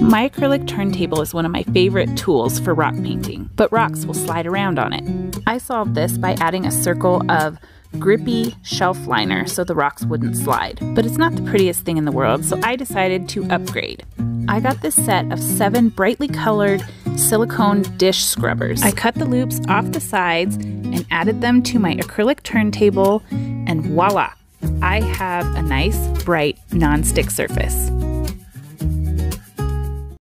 My acrylic turntable is one of my favorite tools for rock painting, but rocks will slide around on it. I solved this by adding a circle of grippy shelf liner so the rocks wouldn't slide. But it's not the prettiest thing in the world, so I decided to upgrade. I got this set of seven brightly colored silicone dish scrubbers. I cut the loops off the sides and added them to my acrylic turntable, and voila! I have a nice, bright, non-stick surface.